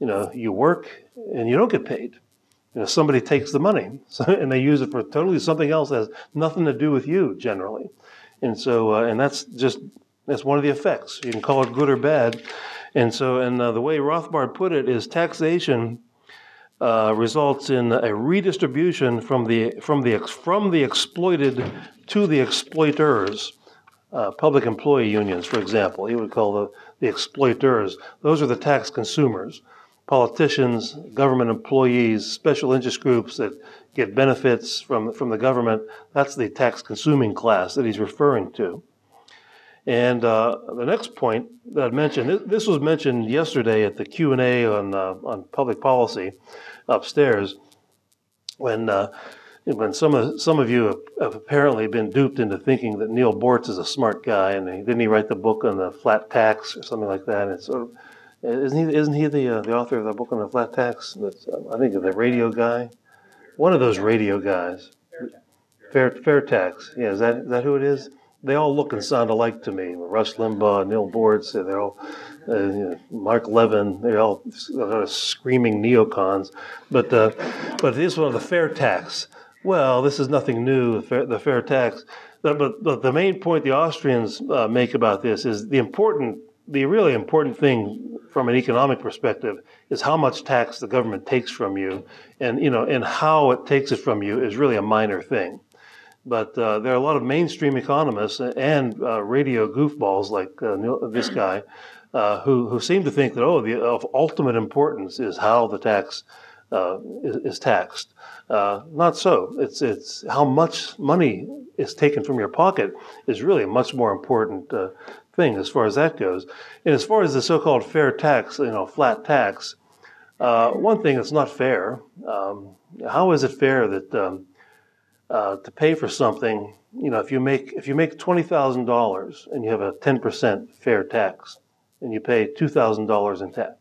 You know, you work and you don't get paid. You know, somebody takes the money and they use it for totally something else that has nothing to do with you generally. And so, uh, and that's just that's one of the effects. You can call it good or bad. And so, and uh, the way Rothbard put it is taxation uh, results in a redistribution from the from the from the exploited to the exploiters uh, public employee unions, for example. He would call the, the exploiters. Those are the tax consumers. Politicians, government employees, special interest groups that get benefits from, from the government. That's the tax consuming class that he's referring to. And uh, the next point that I mentioned, this was mentioned yesterday at the Q and A on uh, on public policy upstairs, when uh, when some of some of you have, have, apparently been duped into thinking that Neil Boortz is a smart guy, and he, didn't he write the book on the flat tax or something like that? And sort of, isn't he isn't he the uh, the author of the book on the flat tax? That's, uh, I think the radio guy, one of those radio guys. Fair fair tax. Yeah, is that is that who it is? They all look and sound alike to me. Rush Limbaugh, Neil Boortz, they're all uh, you know, Mark Levin, they're all screaming neocons. But uh, but it is one of the fair tax well, this is nothing new, the fair, tax. But, but, the main point the Austrians uh, make about this is the important, the really important thing from an economic perspective is how much tax the government takes from you, and you know, and how it takes it from you is really a minor thing. But uh, there are a lot of mainstream economists and uh, radio goofballs like uh, this guy uh, who who seem to think that oh, the of ultimate importance is how the tax uh, is, is taxed. Uh, not so. It's it's how much money is taken from your pocket is really a much more important uh, thing as far as that goes. And as far as the so-called fair tax, you know, flat tax, uh, one thing that's not fair. Um, how is it fair that um, uh, to pay for something, you know, if you make if you make twenty thousand dollars and you have a ten percent fair tax, and you pay two thousand dollars in tax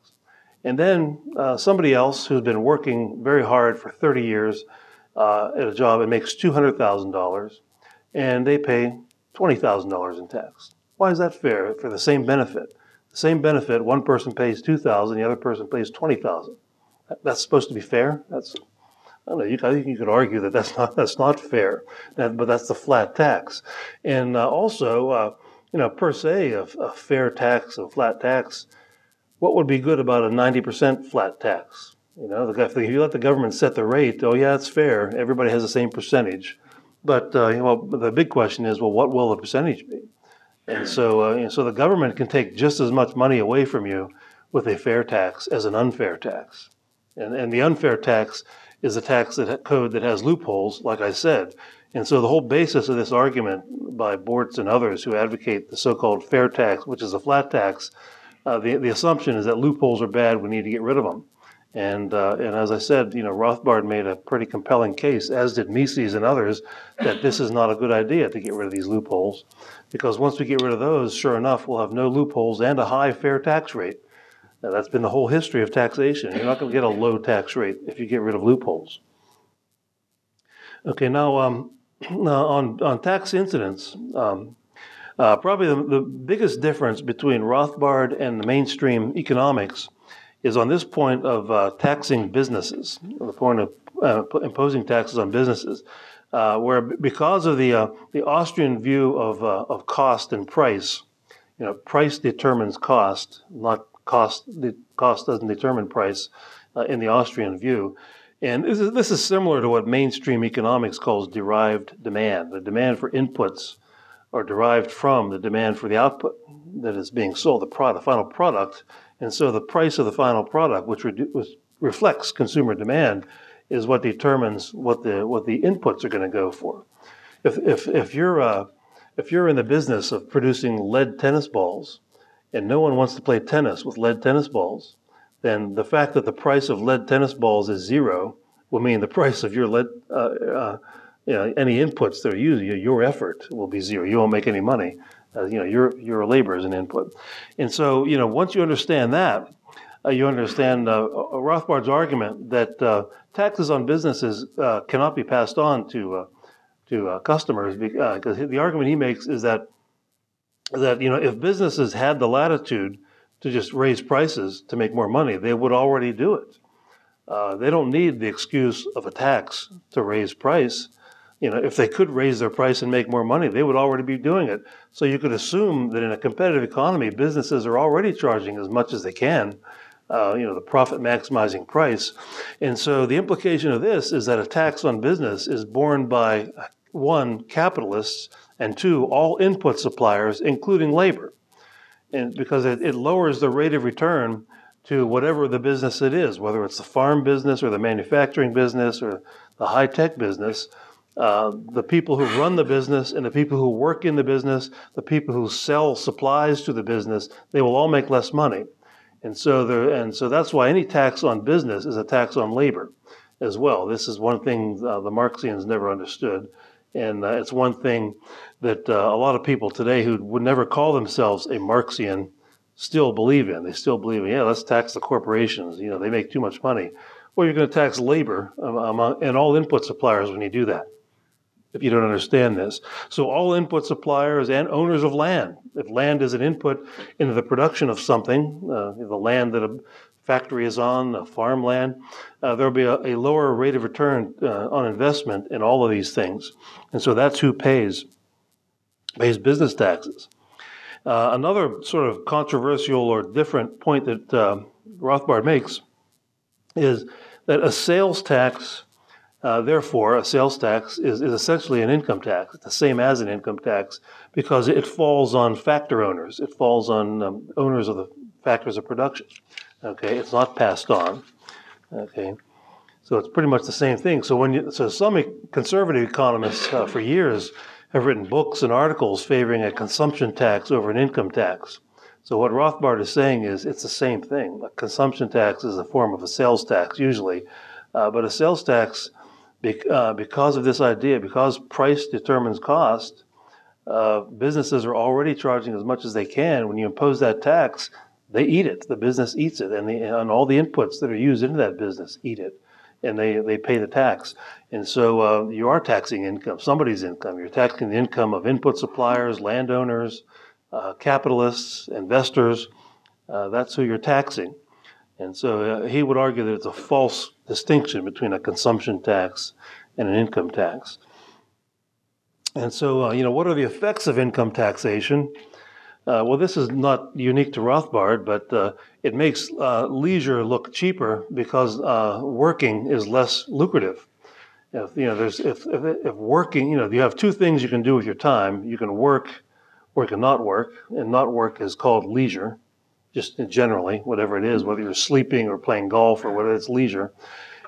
and then uh, somebody else who's been working very hard for 30 years uh, at a job and makes $200,000 and they pay $20,000 in tax. Why is that fair for the same benefit, the same benefit, one person pays two thousand, the other person pays twenty thousand. That's supposed to be fair. That's I don't know. You, I think you could argue that that's not that's not fair, but that's the flat tax. And uh, also, uh, you know, per se, a, a, fair tax, a flat tax. What would be good about a ninety percent flat tax? You know, if you let the government set the rate, oh yeah, it's fair. Everybody has the same percentage. But uh, you know, the big question is, well, what will the percentage be? And so, uh, so the government can take just as much money away from you with a fair tax as an unfair tax. And, and the unfair tax is a tax that, code that has loopholes, like I said. And so the whole basis of this argument by Boortz and others who advocate the so-called fair tax, which is a flat tax, uh, the, the assumption is that loopholes are bad, we need to get rid of them. And, uh, and as I said, you know, Rothbard made a pretty compelling case, as did Mises and others, that this is not a good idea to get rid of these loopholes. Because once we get rid of those, sure enough, we'll have no loopholes and a high fair tax rate. Now, that's been the whole history of taxation. You're not going to get a low tax rate if you get rid of loopholes. Okay, now, um, now on, on tax incidence, um, uh, probably the, the biggest difference between Rothbard and the mainstream economics is on this point of uh, taxing businesses, the point of uh, imposing taxes on businesses, uh, where because of the uh, the Austrian view of uh, of cost and price, you know, price determines cost, not cost. The cost doesn't determine price in the Austrian view. And this is, this is similar to what mainstream economics calls derived demand. The demand for inputs are derived from the demand for the output that is being sold, the, product, the final product and so the price of the final product, which re- reflects consumer demand, is what determines what the what the inputs are going to go for. If if if you're uh, if you're in the business of producing lead tennis balls, and no one wants to play tennis with lead tennis balls, then the fact that the price of lead tennis balls is zero will mean the price of your lead uh, uh, you know, any inputs that are used, your effort will be zero. You won't make any money. Uh, you know, your your labor is an input, and so you know once you understand that, uh, you understand uh, uh Rothbard's argument that uh, taxes on businesses uh, cannot be passed on to to customers because the argument he makes is that that you know if businesses had the latitude to just raise prices to make more money, they would already do it. they don't need the excuse of a tax to raise price you know, if they could raise their price and make more money, they would already be doing it. So you could assume that in a competitive economy, businesses are already charging as much as they can, uh, you know, the profit maximizing price. And so the implication of this is that a tax on business is borne by one, capitalists, and two, all input suppliers, including labor. And because it, it lowers the rate of return to whatever the business it is, whether it's the farm business or the manufacturing business or the high tech business uh, the people who run the business and the people who work in the business, the people who sell supplies to the business, they will all make less money. And so, there, and so that's why any tax on business is a tax on labor as well. This is one thing uh, the Marxians never understood. And uh, it's one thing that uh, a lot of people today who would never call themselves a Marxian still believe in. They still believe in, yeah, let's tax the corporations. You know, they make too much money. Well, you're going to tax labor um, and all input suppliers when you do that if you don't understand this. So all input suppliers and owners of land, if land is an input into the production of something, uh, the land that a factory is on, the farmland, uh, there'll be a, a, lower rate of return uh, on investment in all of these things. And so that's who pays, pays business taxes. Uh, another sort of controversial or different point that uh, Rothbard makes is that a sales tax uh, therefore, a sales tax is, is essentially an income tax. It's the same as an income tax because it falls on factor owners. It falls on um, owners of the factors of production. Okay, it's not passed on. Okay, so it's pretty much the same thing. So when you, so some conservative economists uh, for years have written books and articles favoring a consumption tax over an income tax. So what Rothbard is saying is it's the same thing. A consumption tax is a form of a sales tax usually, uh, but a sales tax uh, because of this idea, because price determines cost, uh, businesses are already charging as much as they can. When you impose that tax, they eat it. The business eats it, and, the, and all the inputs that are used into that business eat it, and they, they pay the tax. And so uh, you are taxing income, somebody's income. You're taxing the income of input suppliers, landowners, uh, capitalists, investors, uh, that's who you're taxing. And so uh, he would argue that it's a false distinction between a consumption tax and an income tax. And so, uh, you know, what are the effects of income taxation? Uh, well, this is not unique to Rothbard, but uh, it makes uh, leisure look cheaper because uh, working is less lucrative. If you know, there's if, if, if working, you know, you have two things you can do with your time. You can work, or you can not work, and not work is called leisure just generally, whatever it is, whether you're sleeping or playing golf or whether it's leisure.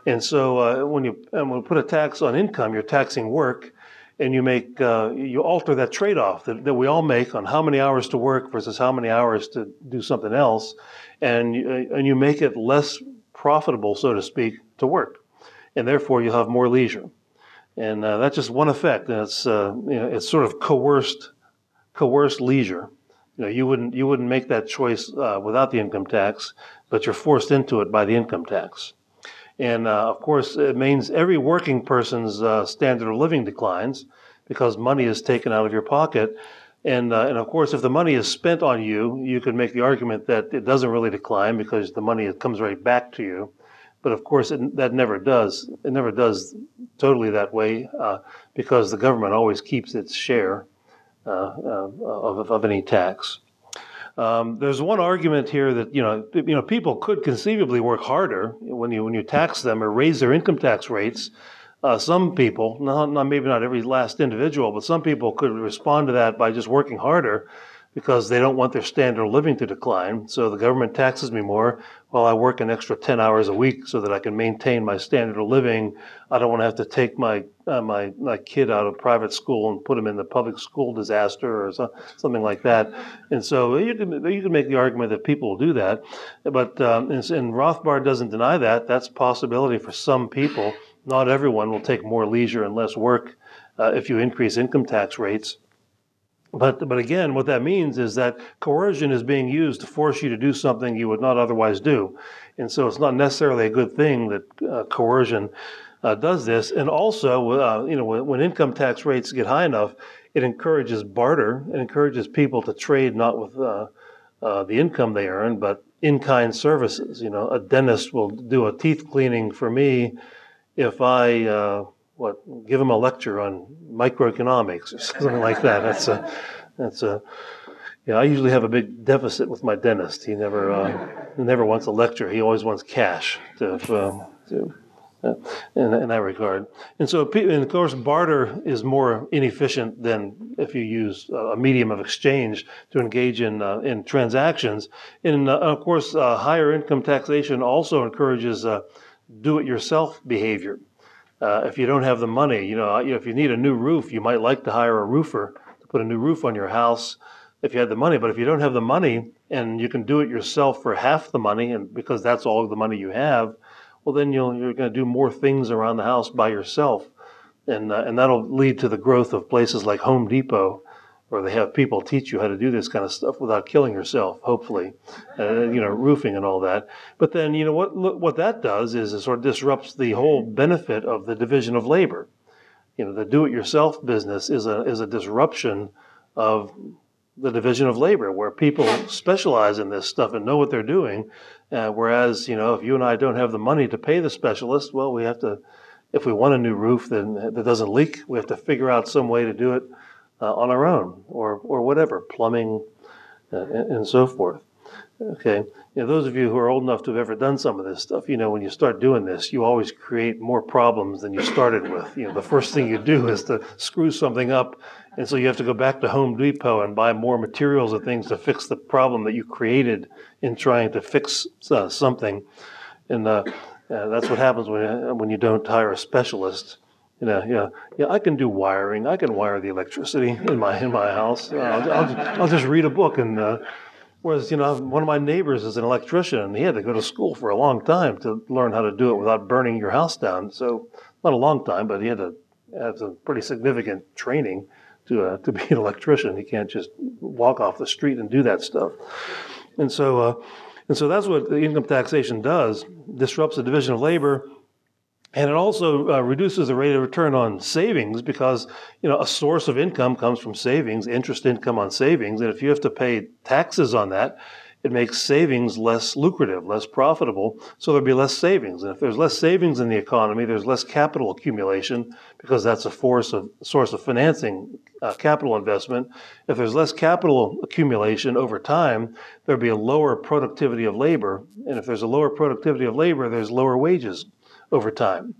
And so uh, when you and when you put a tax on income, you're taxing work, and you make uh, you alter that trade-off that, that we all make on how many hours to work versus how many hours to do something else, and uh, and you make it less profitable, so to speak, to work, and therefore you have more leisure, and uh, that's just one effect, and it's uh, you know it's sort of coerced coerced leisure you know, you wouldn't you wouldn't make that choice uh, without the income tax, but you're forced into it by the income tax. And uh, of course, it means every working person's uh, standard of living declines because money is taken out of your pocket. And, uh, and of course, if the money is spent on you, you could make the argument that it doesn't really decline because the money comes right back to you. But of course, it, that never does. It never does totally that way uh, because the government always keeps its share. Uh, uh, of, of any tax. Um, there's one argument here that you know you know people could conceivably work harder when you when you tax them or raise their income tax rates. Uh, some people, not, not, maybe not every last individual, but some people could respond to that by just working harder because they don't want their standard of living to decline. So the government taxes me more while I work an extra 10 hours a week so that I can maintain my standard of living. I don't want to have to take my, uh, my, my kid out of private school and put him in the public school disaster or so, something like that. And so you can, you can make the argument that people will do that. But, um, and, and Rothbard doesn't deny that. That's a possibility for some people. Not everyone will take more leisure and less work uh, if you increase income tax rates. But, but again, what that means is that coercion is being used to force you to do something you would not otherwise do. And so it's not necessarily a good thing that uh, coercion uh, does this. And also, uh, you know, when, when, income tax rates get high enough, it encourages barter. It encourages people to trade not with uh, uh, the income they earn, but in-kind services. You know, a dentist will do a teeth cleaning for me if I uh, what give him a lecture on microeconomics or something like that. That's a that's a yeah. I usually have a big deficit with my dentist. He never uh, never wants a lecture. He always wants cash to. Um, to uh, in, in, that regard, and so and of course barter is more inefficient than if you use a medium of exchange to engage in uh, in transactions. And uh, of course, uh, higher income taxation also encourages uh, do-it-yourself behavior. Uh, if you don't have the money, you know, if you need a new roof, you might like to hire a roofer to put a new roof on your house if you had the money. But if you don't have the money and you can do it yourself for half the money, and because that's all the money you have, well, then you'll, you're going to do more things around the house by yourself, and uh, and that'll lead to the growth of places like Home Depot or they have people teach you how to do this kind of stuff without killing yourself, hopefully, uh, you know, roofing and all that. But then, you know, what what that does is it sort of disrupts the whole benefit of the division of labor. You know, the do-it-yourself business is a is a disruption of the division of labor, where people specialize in this stuff and know what they're doing. Uh, whereas, you know, if you and I don't have the money to pay the specialist, well, we have to. If we want a new roof then that doesn't leak, we have to figure out some way to do it uh, on our own or, or whatever, plumbing uh, and, and, so forth. Okay, you know, those of you who are old enough to have ever done some of this stuff, you know, when you start doing this, you always create more problems than you started with. You know, the first thing you do is to screw something up, and so you have to go back to Home Depot and buy more materials and things to fix the problem that you created in trying to fix uh, something. And uh, uh that's what happens when, when you don't hire a specialist. You know, yeah, yeah. I can do wiring. I can wire the electricity in my in my house. I'll, I'll, I'll, just read a book. And uh, whereas, you know, one of my neighbors is an electrician, and he had to go to school for a long time to learn how to do it without burning your house down. So, not a long time, but he had to have some pretty significant training to uh, to be an electrician. He can't just walk off the street and do that stuff. And so, uh, and so that's what the income taxation does: disrupts the division of labor and it also uh, reduces the rate of return on savings because you know a source of income comes from savings, interest income on savings, and if you have to pay taxes on that, it makes savings less lucrative, less profitable, so there'll be less savings. And if there's less savings in the economy, there's less capital accumulation because that's a force of, source of financing uh, capital investment. If there's less capital accumulation over time, there'll be a lower productivity of labor. And if there's a lower productivity of labor, there's lower wages over time.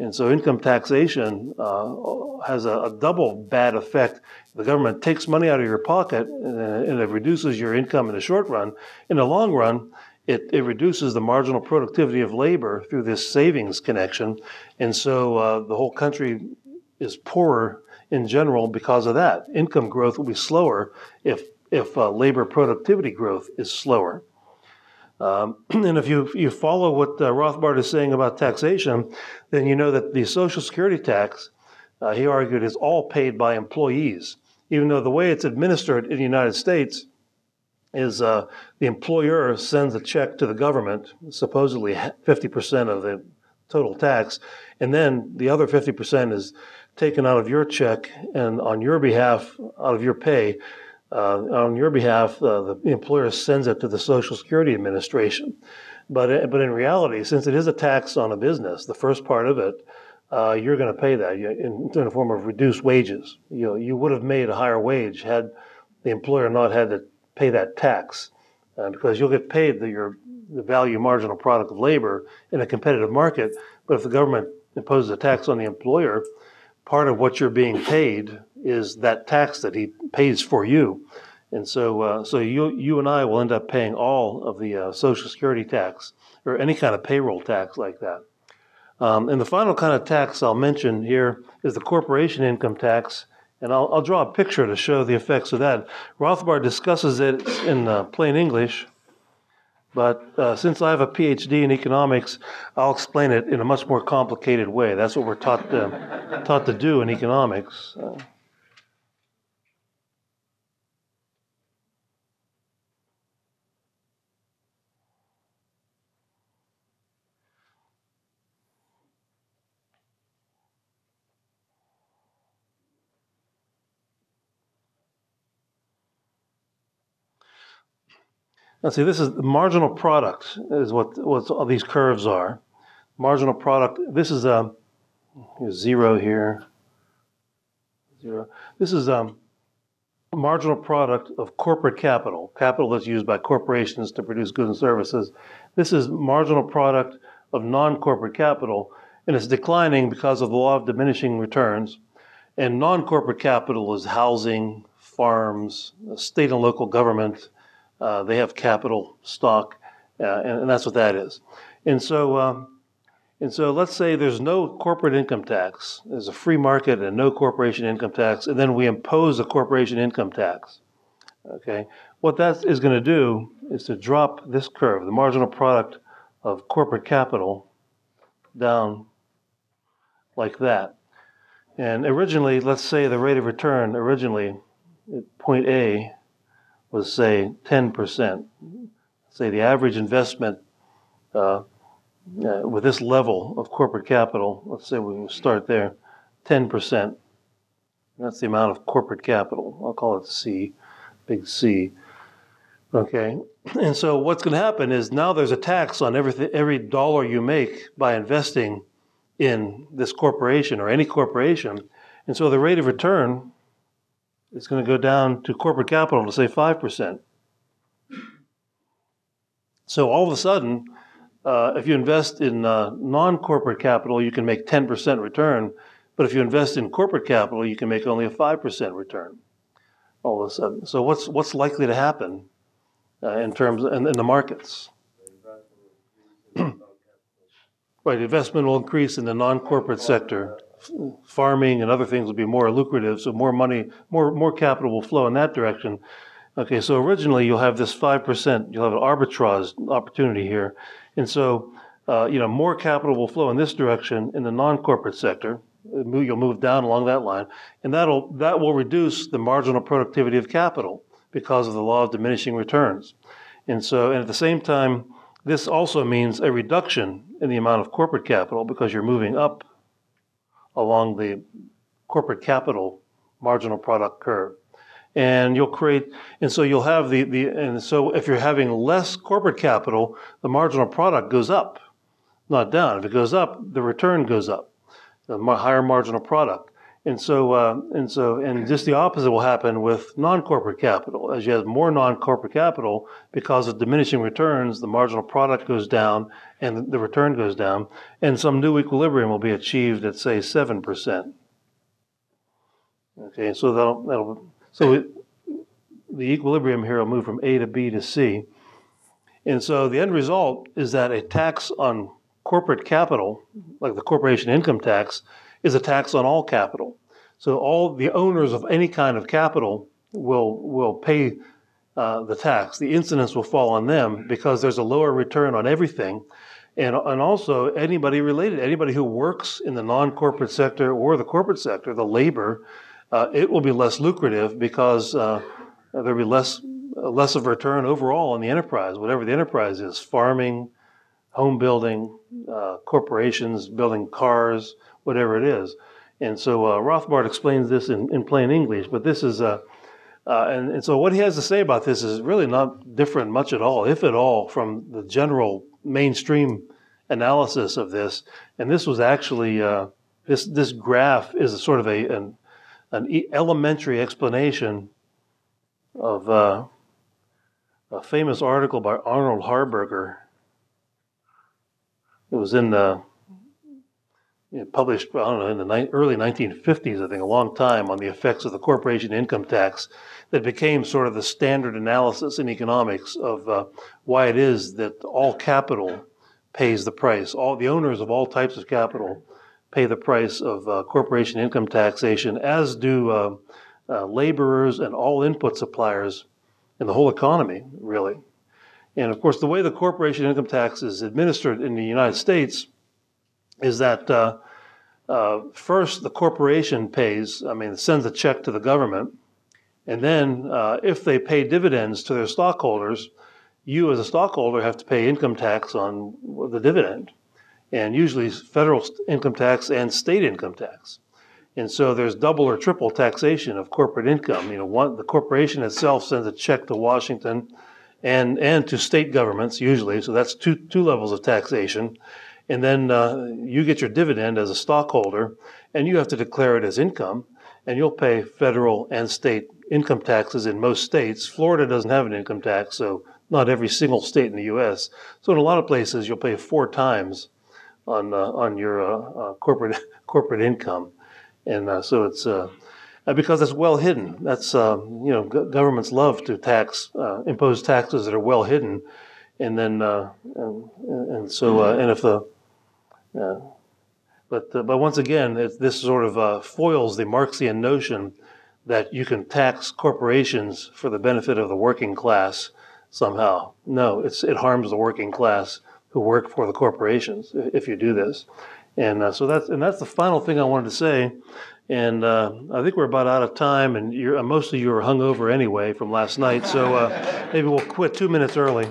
And so income taxation uh, has a, a, double bad effect. The government takes money out of your pocket and, and, it reduces your income in the short run. In the long run, it, it reduces the marginal productivity of labor through this savings connection. And so uh, the whole country is poorer in general because of that. Income growth will be slower if, if uh, labor productivity growth is slower. Um, and if you, you follow what uh, Rothbard is saying about taxation, then you know that the Social Security tax, uh, he argued, is all paid by employees, even though the way it's administered in the United States is uh, the employer sends a check to the government, supposedly 50% of the total tax, and then the other 50% is taken out of your check and on your behalf, out of your pay, uh, on your behalf, uh, the employer sends it to the Social Security Administration. But, uh, but in reality, since it is a tax on a business, the first part of it, uh, you're going to pay that in, in the form of reduced wages. You, know, you would have made a higher wage had the employer not had to pay that tax, uh, because you'll get paid the, your the value marginal product of labor in a competitive market. But if the government imposes a tax on the employer, part of what you're being paid is that tax that he pays for you. And so, uh, so you, you and I will end up paying all of the uh, Social Security tax or any kind of payroll tax like that. Um, and the final kind of tax I'll mention here is the corporation income tax. And I'll, I'll draw a picture to show the effects of that. Rothbard discusses it in uh, plain English, but uh, since I have a PhD in economics, I'll explain it in a much more complicated way. That's what we're taught to, taught to do in economics. Now see, this is the marginal product is what, what all these curves are. Marginal product, this is a um, zero here, zero. This is a um, marginal product of corporate capital, capital that's used by corporations to produce goods and services. This is marginal product of non-corporate capital, and it's declining because of the law of diminishing returns. And non-corporate capital is housing, farms, state and local government, uh, they have capital stock, uh, and, and, that's what that is. And so, um, and so, let's say there's no corporate income tax. There's a free market and no corporation income tax, and then we impose a corporation income tax. Okay, what that is going to do is to drop this curve, the marginal product of corporate capital, down like that. And originally, let's say the rate of return originally at point A was say 10%. Say the average investment uh, uh, with this level of corporate capital, let's say we start there, 10%. That's the amount of corporate capital. I'll call it C, big C. Okay, and so what's going to happen is now there's a tax on everything, every dollar you make by investing in this corporation or any corporation, and so the rate of return it's going to go down to corporate capital to say 5%. So all of a sudden, uh, if you invest in uh, non corporate capital, you can make 10% return. But if you invest in corporate capital, you can make only a 5% return all of a sudden. So what's, what's likely to happen uh, in terms in, in the markets? right, investment will increase in the non corporate sector farming and other things will be more lucrative, so more money, more more capital will flow in that direction. Okay, so originally you'll have this five percent, you'll have an arbitrage opportunity here, and so uh, you know more capital will flow in this direction in the non-corporate sector. You'll move down along that line, and that'll that will reduce the marginal productivity of capital because of the law of diminishing returns. And so, and at the same time, this also means a reduction in the amount of corporate capital because you're moving up along the corporate capital marginal product curve. and you'll create, and so you'll have the, the, and so if you're having less corporate capital, the marginal product goes up, not down. If it goes up, the return goes up, the higher marginal product. And so, uh, and so, and just the opposite will happen with non-corporate capital. As you have more non-corporate capital, because of diminishing returns, the marginal product goes down and the return goes down, and some new equilibrium will be achieved at say seven percent. Okay, so that'll, that'll so it, the equilibrium here will move from A to B to C, and so the end result is that a tax on corporate capital, like the corporation income tax, is a tax on all capital. So all the owners of any kind of capital will will pay uh, the tax. The incidence will fall on them because there's a lower return on everything, and and also anybody related, anybody who works in the non-corporate sector or the corporate sector, the labor, uh, it will be less lucrative because uh, there'll be less less of return overall on the enterprise, whatever the enterprise is, farming, home building, uh, corporations building cars, whatever it is. And so uh, Rothbard explains this in, in plain English, but this is, uh, uh, and, and so what he has to say about this is really not different much at all, if at all, from the general mainstream analysis of this. And this was actually, uh, this, this graph is a sort of a, an, an elementary explanation of uh, a famous article by Arnold Harberger. It was in the published, I don't know, in the ni- early 1950s, I think, a long time on the effects of the corporation income tax that became sort of the standard analysis in economics of uh, why it is that all capital pays the price. All the owners of all types of capital pay the price of uh, corporation income taxation, as do uh, uh laborers and all input suppliers in the whole economy, really. And of course, the way the corporation income tax is administered in the United States is that uh, uh, first the corporation pays, I mean, sends a check to the government, and then uh, if they pay dividends to their stockholders, you as a stockholder have to pay income tax on the dividend, and usually federal income tax and state income tax. And so there's double or triple taxation of corporate income. You know, one, the corporation itself sends a check to Washington and, and to state governments usually. So that's two, two levels of taxation and then uh, you get your dividend as a stockholder, and you have to declare it as income, and you'll pay federal and state income taxes in most states. Florida doesn't have an income tax, so not every single state in the U.S. So in a lot of places, you'll pay four times on uh, on your uh, uh corporate corporate income, and uh, so it's uh, because it's well hidden. That's you know governments love to tax impose taxes that are well hidden, and then and, and so and if the yeah. But, uh, but once again, this sort of uh, foils the Marxian notion that you can tax corporations for the benefit of the working class somehow. No, it harms the working class who work for the corporations if you do this. And uh, so that's and that's the final thing I wanted to say. And uh, I think we're about out of time, and uh, most of you are hungover anyway from last night. So uh, maybe we'll quit two minutes early.